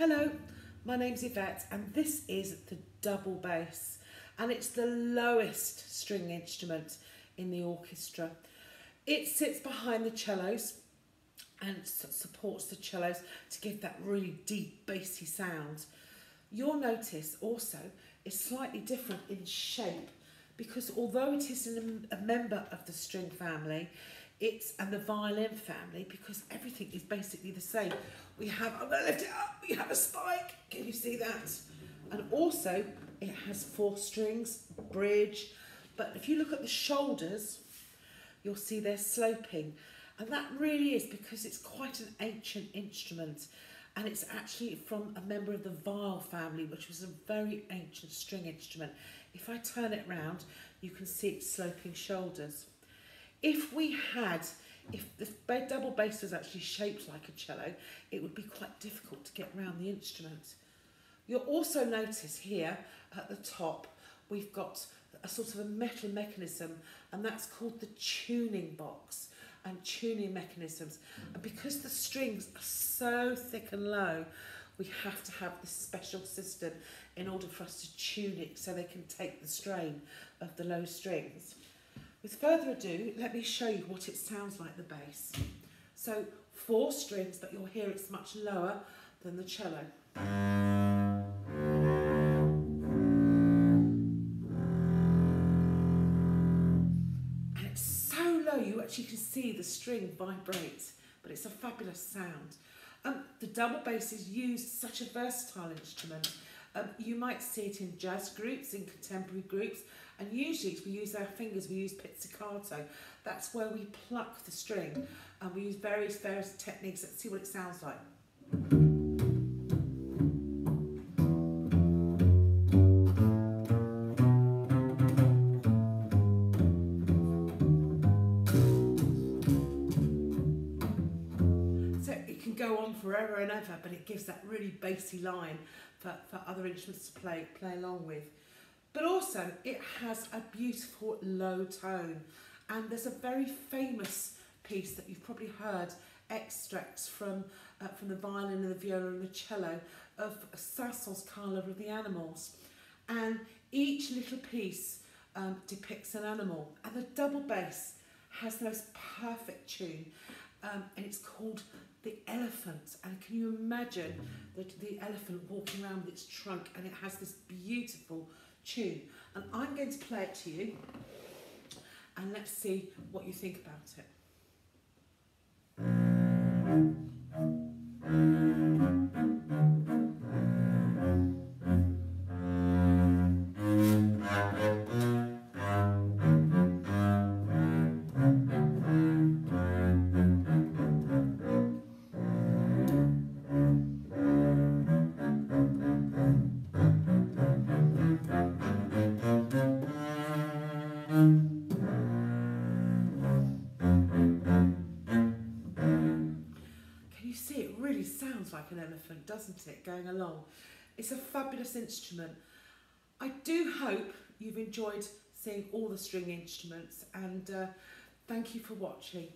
Hello, my name's Yvette and this is the double bass and it's the lowest string instrument in the orchestra. It sits behind the cellos and supports the cellos to give that really deep bassy sound. You'll notice also it's slightly different in shape because although it is a member of the string family, it's and the violin family because everything is basically the same. We have, I'm going to lift it up, we have a spike, can you see that? And also it has four strings, bridge, but if you look at the shoulders, you'll see they're sloping. And that really is because it's quite an ancient instrument and it's actually from a member of the viol family, which was a very ancient string instrument. If I turn it round, you can see its sloping shoulders. If we had, if the double bass was actually shaped like a cello, it would be quite difficult to get around the instrument. You'll also notice here at the top, we've got a sort of a metal mechanism and that's called the tuning box and tuning mechanisms. And because the strings are so thick and low, we have to have this special system in order for us to tune it so they can take the strain of the low strings. With further ado, let me show you what it sounds like the bass. So four strings, but you'll hear it's much lower than the cello. And it's so low you actually can see the string vibrate, but it's a fabulous sound. Um, the double bass is used such a versatile instrument. Um, you might see it in jazz groups, in contemporary groups, and usually we use our fingers, we use pizzicato. That's where we pluck the string and we use various, various techniques. Let's see what it sounds like. So it can go on forever and ever, but it gives that really bassy line for, for other instruments to play, play along with. But also it has a beautiful low tone. And there's a very famous piece that you've probably heard extracts from uh, from the violin and the viola and the cello of Saint-Saëns Carnival of the Animals. And each little piece um, depicts an animal. And the double bass has the most perfect tune um, and it's called the elephant and can you imagine the, the elephant walking around with its trunk and it has this beautiful tune. And I'm going to play it to you and let's see what you think about it. Sounds like an elephant, doesn't it, going along? It's a fabulous instrument. I do hope you've enjoyed seeing all the string instruments and uh, thank you for watching.